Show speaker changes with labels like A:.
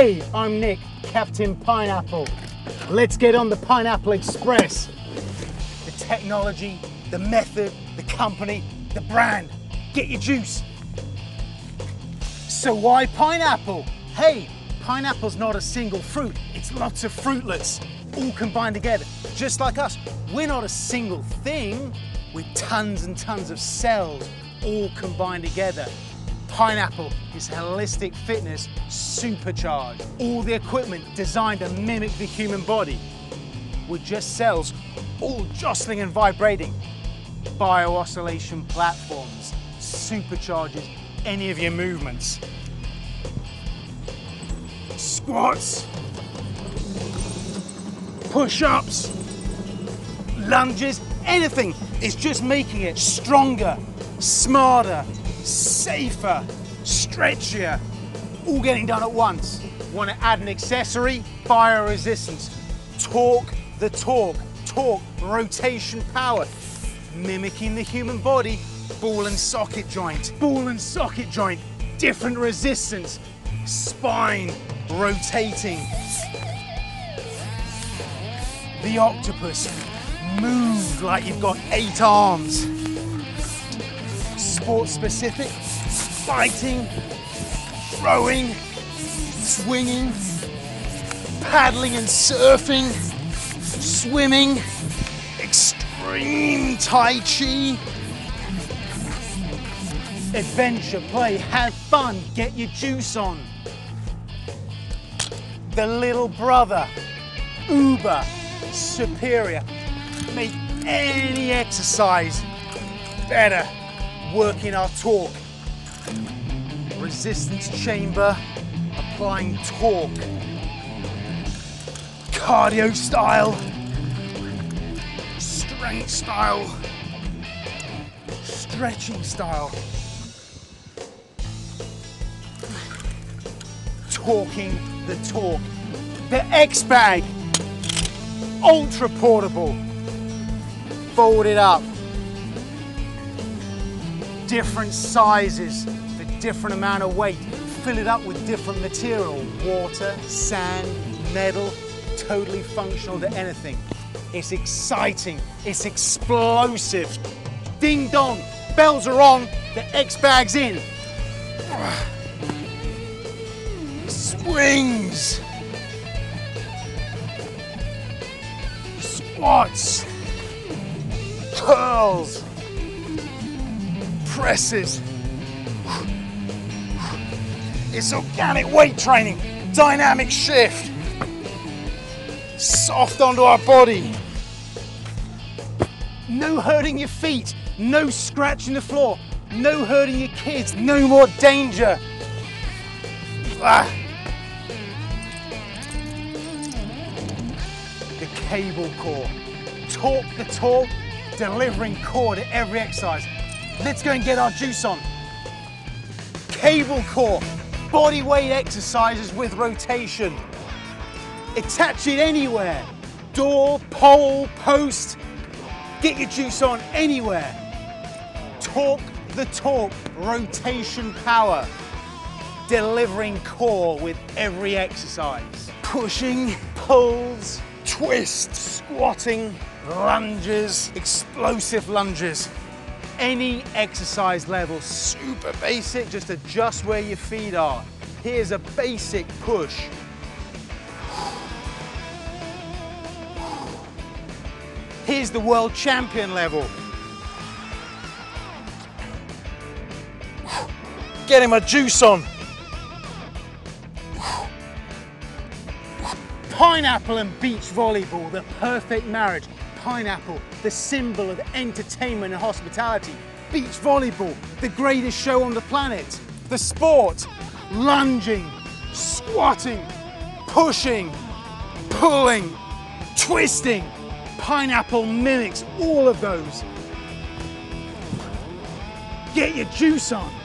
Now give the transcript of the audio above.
A: Hey, I'm Nick, Captain Pineapple. Let's get on the Pineapple Express. The technology, the method, the company, the brand. Get your juice. So why pineapple? Hey, pineapple's not a single fruit, it's lots of fruitlets, all combined together. Just like us, we're not a single thing, We're tons and tons of cells all combined together. Pineapple is holistic fitness supercharged. All the equipment designed to mimic the human body with just cells all jostling and vibrating. Bio oscillation platforms supercharges any of your movements. Squats, push-ups, lunges, anything is just making it stronger, smarter, safer, stretchier, all getting done at once. Want to add an accessory? Fire resistance. Torque the torque. Torque, rotation power. Mimicking the human body, ball and socket joint. Ball and socket joint, different resistance. Spine, rotating. The octopus, move like you've got eight arms sport specific, fighting, throwing, swinging, paddling and surfing, swimming, extreme Tai Chi. Adventure, play, have fun, get your juice on. The little brother, uber, superior, make any exercise better working our torque. Resistance chamber, applying torque. Cardio style, strength style, stretching style. Talking the talk. The X bag, ultra portable. Fold it up different sizes for different amount of weight. Fill it up with different material, water, sand, metal, totally functional to anything. It's exciting, it's explosive. Ding dong, bells are on, the X bag's in. Swings. Squats. Curls presses. It's organic weight training, dynamic shift. Soft onto our body. No hurting your feet, no scratching the floor, no hurting your kids, no more danger. Ah. The cable core. Torque the torque, delivering core to every exercise. Let's go and get our juice on. Cable core, body weight exercises with rotation. Attach it anywhere. Door, pole, post. Get your juice on anywhere. Torque the torque, rotation power. Delivering core with every exercise. Pushing, pulls, twists, squatting, lunges, explosive lunges any exercise level, super basic, just adjust where your feet are. Here's a basic push. Here's the world champion level. Getting my juice on. Pineapple and beach volleyball, the perfect marriage pineapple, the symbol of entertainment and hospitality. Beach volleyball, the greatest show on the planet. The sport, lunging, squatting, pushing, pulling, twisting. Pineapple mimics all of those. Get your juice on.